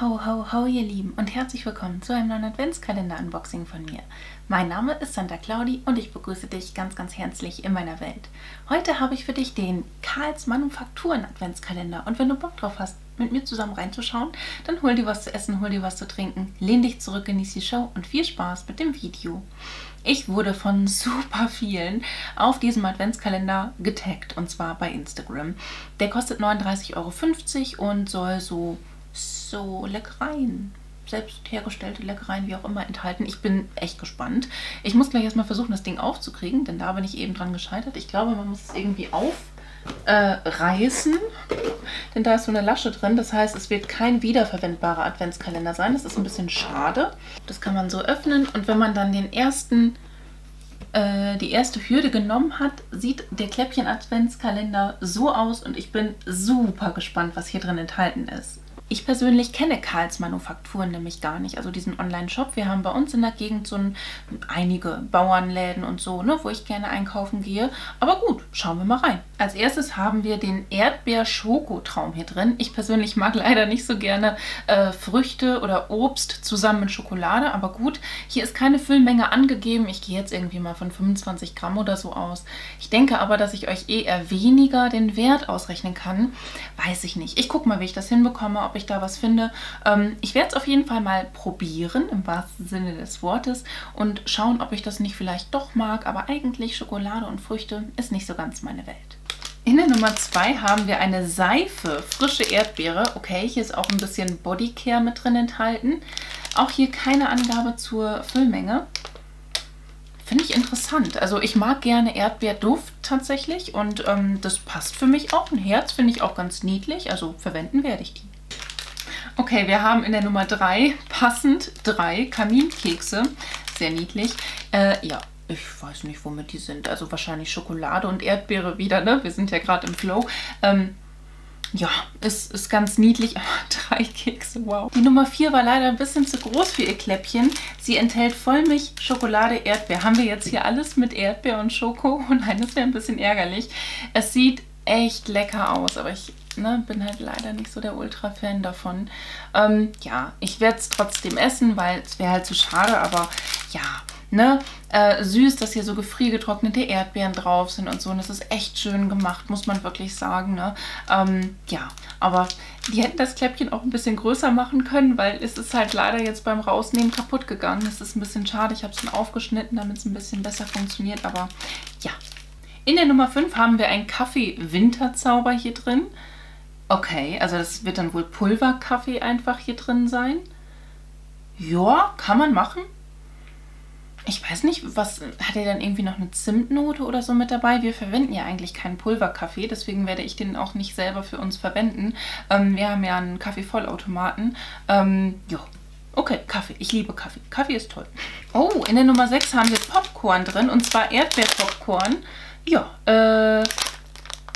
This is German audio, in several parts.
Ho, ho, ho, ihr Lieben und herzlich willkommen zu einem neuen Adventskalender-Unboxing von mir. Mein Name ist Santa Claudi und ich begrüße dich ganz, ganz herzlich in meiner Welt. Heute habe ich für dich den Karls Manufakturen Adventskalender und wenn du Bock drauf hast, mit mir zusammen reinzuschauen, dann hol dir was zu essen, hol dir was zu trinken, lehn dich zurück, genieß die Show und viel Spaß mit dem Video. Ich wurde von super vielen auf diesem Adventskalender getaggt und zwar bei Instagram. Der kostet 39,50 Euro und soll so so Leckereien, selbst hergestellte Leckereien, wie auch immer, enthalten. Ich bin echt gespannt. Ich muss gleich erstmal versuchen, das Ding aufzukriegen, denn da bin ich eben dran gescheitert. Ich glaube, man muss es irgendwie aufreißen, äh, denn da ist so eine Lasche drin. Das heißt, es wird kein wiederverwendbarer Adventskalender sein. Das ist ein bisschen schade. Das kann man so öffnen und wenn man dann den ersten äh, die erste Hürde genommen hat, sieht der Kläppchen-Adventskalender so aus und ich bin super gespannt, was hier drin enthalten ist. Ich persönlich kenne Karls Manufakturen nämlich gar nicht, also diesen Online-Shop. Wir haben bei uns in der Gegend so ein, einige Bauernläden und so, ne, wo ich gerne einkaufen gehe. Aber gut, schauen wir mal rein. Als erstes haben wir den Erdbeer-Schokotraum hier drin. Ich persönlich mag leider nicht so gerne äh, Früchte oder Obst zusammen mit Schokolade, aber gut, hier ist keine Füllmenge angegeben. Ich gehe jetzt irgendwie mal von 25 Gramm oder so aus. Ich denke aber, dass ich euch eh eher weniger den Wert ausrechnen kann. Weiß ich nicht. Ich gucke mal, wie ich das hinbekomme, ob ich da was finde. Ähm, ich werde es auf jeden Fall mal probieren, im wahrsten Sinne des Wortes, und schauen, ob ich das nicht vielleicht doch mag. Aber eigentlich Schokolade und Früchte ist nicht so ganz meine Welt. In der Nummer 2 haben wir eine Seife, frische Erdbeere. Okay, hier ist auch ein bisschen Bodycare mit drin enthalten. Auch hier keine Angabe zur Füllmenge. Finde ich interessant. Also ich mag gerne Erdbeerduft tatsächlich und ähm, das passt für mich auch. Ein Herz finde ich auch ganz niedlich, also verwenden werde ich die. Okay, wir haben in der Nummer 3 passend drei Kaminkekse. Sehr niedlich. Äh, ja, ich weiß nicht, womit die sind. Also wahrscheinlich Schokolade und Erdbeere wieder, ne? Wir sind ja gerade im Flow. Ähm, ja, ist, ist ganz niedlich. Oh, drei Kekse, wow. Die Nummer 4 war leider ein bisschen zu groß für ihr Kläppchen. Sie enthält Vollmilch, Schokolade, Erdbeer. Haben wir jetzt hier alles mit Erdbeer und Schoko? Oh nein, das wäre ein bisschen ärgerlich. Es sieht echt lecker aus, aber ich ne, bin halt leider nicht so der Ultra-Fan davon. Ähm, ja, ich werde es trotzdem essen, weil es wäre halt zu schade, aber ja, ne, äh, süß, dass hier so gefriergetrocknete Erdbeeren drauf sind und so. Und das ist echt schön gemacht, muss man wirklich sagen, ne. Ähm, ja, aber die hätten das Kläppchen auch ein bisschen größer machen können, weil es ist halt leider jetzt beim Rausnehmen kaputt gegangen. Das ist ein bisschen schade. Ich habe es dann aufgeschnitten, damit es ein bisschen besser funktioniert, aber ja. In der Nummer 5 haben wir einen Kaffee-Winterzauber hier drin. Okay, also das wird dann wohl Pulverkaffee einfach hier drin sein. Ja, kann man machen. Ich weiß nicht, was hat er dann irgendwie noch eine Zimtnote oder so mit dabei? Wir verwenden ja eigentlich keinen Pulverkaffee, deswegen werde ich den auch nicht selber für uns verwenden. Ähm, wir haben ja einen Kaffeevollautomaten. Ähm, ja, okay, Kaffee. Ich liebe Kaffee. Kaffee ist toll. Oh, in der Nummer 6 haben wir Popcorn drin und zwar Erdbeerpopcorn. Ja, äh,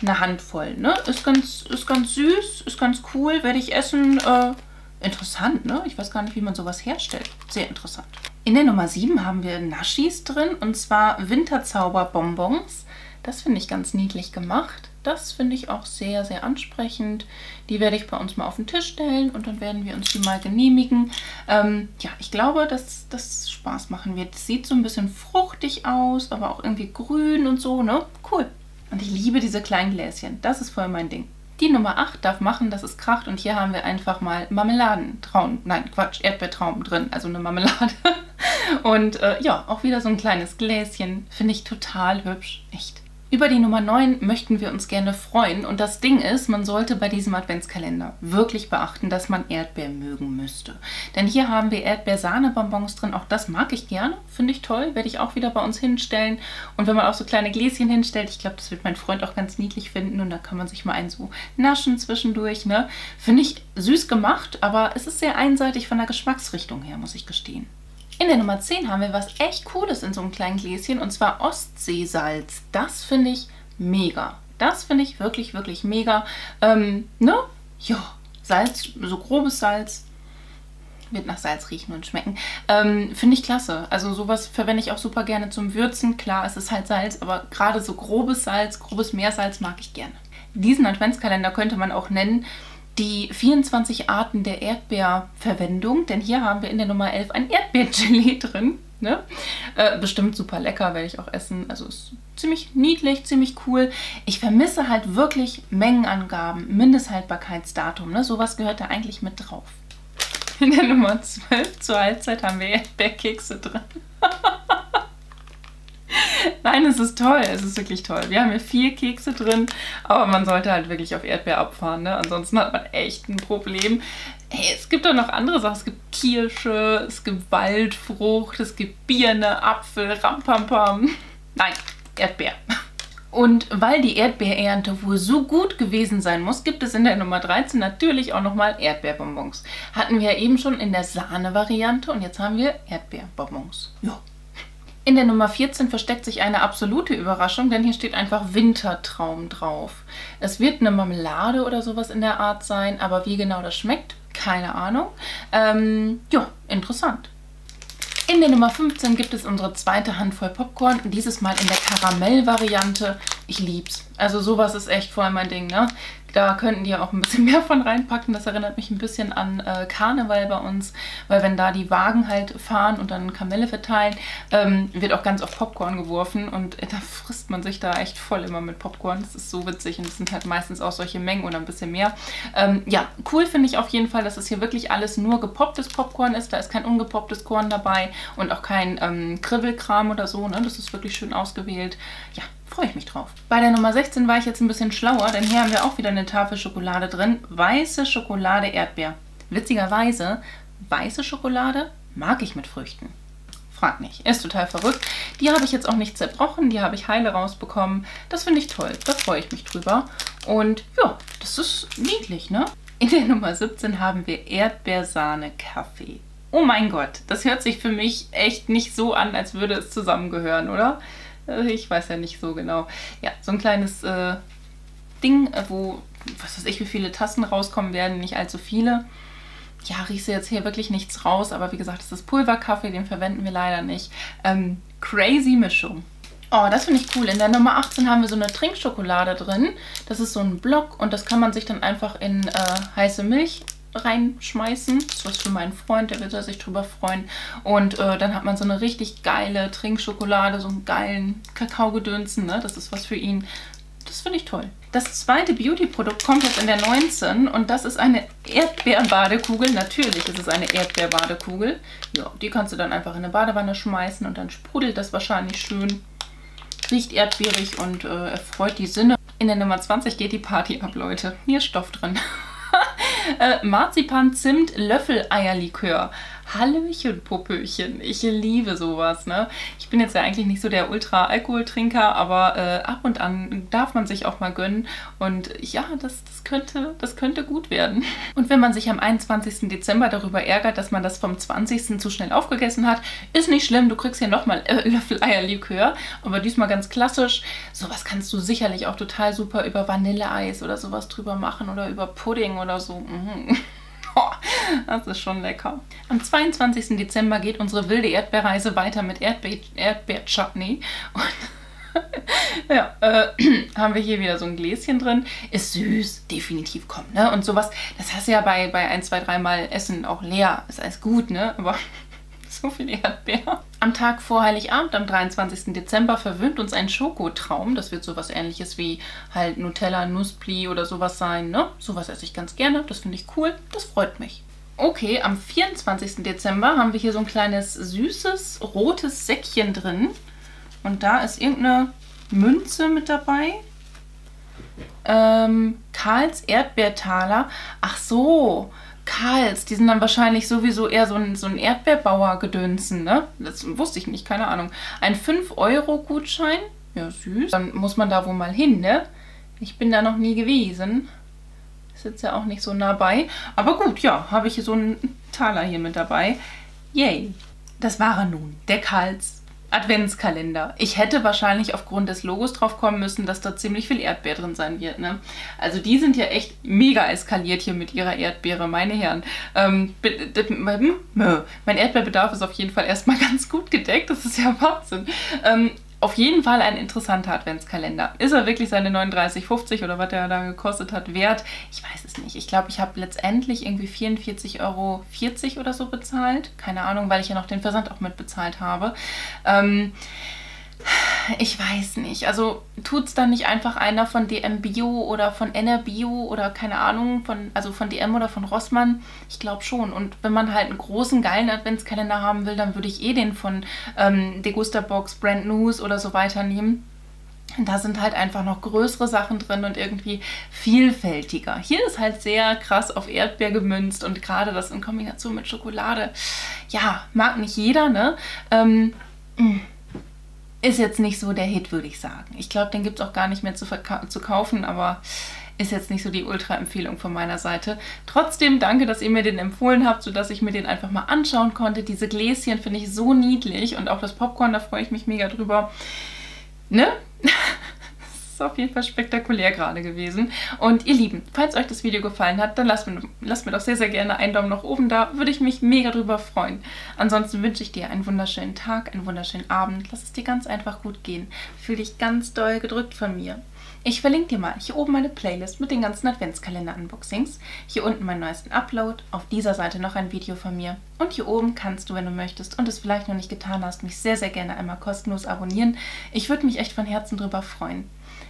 eine Handvoll. Ne? Ist, ganz, ist ganz süß, ist ganz cool, werde ich essen. Äh, interessant, ne? Ich weiß gar nicht, wie man sowas herstellt. Sehr interessant. In der Nummer 7 haben wir Naschis drin und zwar Winterzauberbonbons. Das finde ich ganz niedlich gemacht. Das finde ich auch sehr, sehr ansprechend. Die werde ich bei uns mal auf den Tisch stellen und dann werden wir uns die mal genehmigen. Ähm, ja, ich glaube, dass das Spaß machen wird. Sieht so ein bisschen fruchtig aus, aber auch irgendwie grün und so, ne? Cool. Und ich liebe diese kleinen Gläschen. Das ist voll mein Ding. Die Nummer 8 darf machen, dass es kracht. Und hier haben wir einfach mal Marmeladentrauben, nein, Quatsch, Erdbeertrauben drin, also eine Marmelade. Und äh, ja, auch wieder so ein kleines Gläschen. Finde ich total hübsch. Echt. Über die Nummer 9 möchten wir uns gerne freuen. Und das Ding ist, man sollte bei diesem Adventskalender wirklich beachten, dass man Erdbeer mögen müsste. Denn hier haben wir Erdbeersahnebonbons drin. Auch das mag ich gerne. Finde ich toll. Werde ich auch wieder bei uns hinstellen. Und wenn man auch so kleine Gläschen hinstellt, ich glaube, das wird mein Freund auch ganz niedlich finden. Und da kann man sich mal einen so naschen zwischendurch. Ne? Finde ich süß gemacht, aber es ist sehr einseitig von der Geschmacksrichtung her, muss ich gestehen. In der Nummer 10 haben wir was echt Cooles in so einem kleinen Gläschen und zwar Ostseesalz. Das finde ich mega. Das finde ich wirklich, wirklich mega. Ähm, ne? Ja, Salz, so grobes Salz, wird nach Salz riechen und schmecken. Ähm, Finde ich klasse. Also sowas verwende ich auch super gerne zum Würzen. Klar, es ist halt Salz, aber gerade so grobes Salz, grobes Meersalz mag ich gerne. Diesen Adventskalender könnte man auch nennen die 24 Arten der Erdbeerverwendung, denn hier haben wir in der Nummer 11 ein Erdbeergelee drin. Ne? Äh, bestimmt super lecker, werde ich auch essen. Also ist ziemlich niedlich, ziemlich cool. Ich vermisse halt wirklich Mengenangaben, Mindesthaltbarkeitsdatum. Ne? Sowas gehört da eigentlich mit drauf. In der Nummer 12 zur Halbzeit haben wir Erdbeerkekse drin. Nein, es ist toll. Es ist wirklich toll. Wir haben hier vier Kekse drin, aber man sollte halt wirklich auf Erdbeer abfahren. Ne? Ansonsten hat man echt ein Problem. Hey, es gibt doch noch andere Sachen. Es gibt Kirsche, es gibt Waldfrucht, es gibt Birne, Apfel, Rampampam. Nein, Erdbeer. Und weil die Erdbeerernte wohl so gut gewesen sein muss, gibt es in der Nummer 13 natürlich auch nochmal Erdbeerbonbons. Hatten wir ja eben schon in der Sahne-Variante und jetzt haben wir Erdbeerbonbons. Ja. In der Nummer 14 versteckt sich eine absolute Überraschung, denn hier steht einfach Wintertraum drauf. Es wird eine Marmelade oder sowas in der Art sein, aber wie genau das schmeckt, keine Ahnung. Ähm, ja, interessant. In der Nummer 15 gibt es unsere zweite Handvoll Popcorn, dieses Mal in der Karamell-Variante. Ich lieb's. Also sowas ist echt voll mein Ding, ne? Da könnten die auch ein bisschen mehr von reinpacken. Das erinnert mich ein bisschen an äh, Karneval bei uns, weil wenn da die Wagen halt fahren und dann Kamelle verteilen, ähm, wird auch ganz oft Popcorn geworfen und da frisst man sich da echt voll immer mit Popcorn. Das ist so witzig und es sind halt meistens auch solche Mengen oder ein bisschen mehr. Ähm, ja, cool finde ich auf jeden Fall, dass es hier wirklich alles nur gepopptes Popcorn ist. Da ist kein ungepopptes Korn dabei und auch kein ähm, Kribbelkram oder so. Ne? Das ist wirklich schön ausgewählt. Ja, freue ich mich drauf. Bei der Nummer 16 war ich jetzt ein bisschen schlauer, denn hier haben wir auch wieder eine Tafel Schokolade drin. Weiße Schokolade Erdbeer. Witzigerweise, weiße Schokolade mag ich mit Früchten. Frag nicht, ist total verrückt. Die habe ich jetzt auch nicht zerbrochen, die habe ich heile rausbekommen. Das finde ich toll, da freue ich mich drüber. Und ja, das ist niedlich, ne? In der Nummer 17 haben wir Erdbeersahne-Kaffee. Oh mein Gott, das hört sich für mich echt nicht so an, als würde es zusammengehören, oder? Äh, ich weiß ja nicht so genau. Ja, so ein kleines äh, Ding, äh, wo, was weiß ich, wie viele Tassen rauskommen werden, nicht allzu viele. Ja, riechst du jetzt hier wirklich nichts raus, aber wie gesagt, das ist Pulverkaffee, den verwenden wir leider nicht. Ähm, crazy Mischung. Oh, das finde ich cool. In der Nummer 18 haben wir so eine Trinkschokolade drin. Das ist so ein Block und das kann man sich dann einfach in äh, heiße Milch reinschmeißen. Das ist was für meinen Freund, der wird sich drüber freuen. Und äh, dann hat man so eine richtig geile Trinkschokolade, so einen geilen Kakaogedönsen. Ne? Das ist was für ihn. Das finde ich toll. Das zweite Beauty-Produkt kommt jetzt in der 19 und das ist eine Erdbeerbadekugel. Natürlich ist es eine Erdbeerbadekugel. Ja, die kannst du dann einfach in eine Badewanne schmeißen und dann sprudelt das wahrscheinlich schön. Riecht erdbeerig und äh, erfreut die Sinne. In der Nummer 20 geht die Party ab, Leute. Hier ist Stoff drin. äh, Marzipan, Zimt, Löffel-Eierlikör. Hallöchen, Popöchen. Ich liebe sowas, ne? Ich bin jetzt ja eigentlich nicht so der Ultra-Alkoholtrinker, aber äh, ab und an darf man sich auch mal gönnen. Und ja, das, das, könnte, das könnte gut werden. Und wenn man sich am 21. Dezember darüber ärgert, dass man das vom 20. zu schnell aufgegessen hat, ist nicht schlimm. Du kriegst hier nochmal äh, Löffel Eierlikör, aber diesmal ganz klassisch. Sowas kannst du sicherlich auch total super über Vanilleeis oder sowas drüber machen oder über Pudding oder so. Mhm. das ist schon lecker. Am 22. Dezember geht unsere wilde Erdbeerreise weiter mit Erdbeer, Erdbeerchutney. Und ja, äh, haben wir hier wieder so ein Gläschen drin. Ist süß, definitiv kommt, ne? Und sowas, das hast du ja bei, bei ein, zwei, dreimal Essen auch leer. Ist alles gut, ne? Aber so viel Erdbeer. Am Tag vor Heiligabend, am 23. Dezember, verwöhnt uns ein Schokotraum. Das wird sowas ähnliches wie halt Nutella, Nusspli oder sowas sein. Ne? Sowas esse ich ganz gerne. Das finde ich cool. Das freut mich. Okay, am 24. Dezember haben wir hier so ein kleines süßes rotes Säckchen drin. Und da ist irgendeine Münze mit dabei. Ähm, Karls Erdbeertaler. Ach so, Karls, die sind dann wahrscheinlich sowieso eher so ein, so ein Erdbeerbauer-Gedönsen, ne? Das wusste ich nicht, keine Ahnung. Ein 5-Euro-Gutschein, ja süß. Dann muss man da wohl mal hin, ne? Ich bin da noch nie gewesen. Ist jetzt ja auch nicht so nah bei. Aber gut, ja, habe ich so einen Taler hier mit dabei. Yay. Das war er nun, der Karls Adventskalender. Ich hätte wahrscheinlich aufgrund des Logos drauf kommen müssen, dass da ziemlich viel Erdbeer drin sein wird. Ne? Also die sind ja echt mega eskaliert hier mit ihrer Erdbeere, meine Herren. Ähm, mein Erdbeerbedarf ist auf jeden Fall erstmal ganz gut gedeckt. Das ist ja Wahnsinn. Ähm, auf jeden Fall ein interessanter Adventskalender. Ist er wirklich seine 39,50 oder was er da gekostet hat wert? Ich weiß es nicht. Ich glaube, ich habe letztendlich irgendwie 44,40 Euro oder so bezahlt. Keine Ahnung, weil ich ja noch den Versand auch mitbezahlt habe. Ähm, ich weiß nicht. Also tut es dann nicht einfach einer von DM Bio oder von NR Bio oder keine Ahnung, von, also von DM oder von Rossmann? Ich glaube schon. Und wenn man halt einen großen, geilen Adventskalender haben will, dann würde ich eh den von ähm, Degusta Box, Brand News oder so weiter nehmen. Da sind halt einfach noch größere Sachen drin und irgendwie vielfältiger. Hier ist halt sehr krass auf Erdbeer gemünzt und gerade das in Kombination mit Schokolade. Ja, mag nicht jeder, ne? Ähm, mm ist jetzt nicht so der Hit, würde ich sagen. Ich glaube, den gibt es auch gar nicht mehr zu, zu kaufen, aber ist jetzt nicht so die Ultra-Empfehlung von meiner Seite. Trotzdem danke, dass ihr mir den empfohlen habt, sodass ich mir den einfach mal anschauen konnte. Diese Gläschen finde ich so niedlich und auch das Popcorn, da freue ich mich mega drüber. Ne? Auf jeden Fall spektakulär gerade gewesen. Und ihr Lieben, falls euch das Video gefallen hat, dann lasst mir, lasst mir doch sehr, sehr gerne einen Daumen nach oben da. Würde ich mich mega drüber freuen. Ansonsten wünsche ich dir einen wunderschönen Tag, einen wunderschönen Abend. Lass es dir ganz einfach gut gehen. Fühl dich ganz doll gedrückt von mir. Ich verlinke dir mal hier oben meine Playlist mit den ganzen Adventskalender-Unboxings. Hier unten meinen neuesten Upload. Auf dieser Seite noch ein Video von mir. Und hier oben kannst du, wenn du möchtest und es vielleicht noch nicht getan hast, mich sehr, sehr gerne einmal kostenlos abonnieren. Ich würde mich echt von Herzen drüber freuen.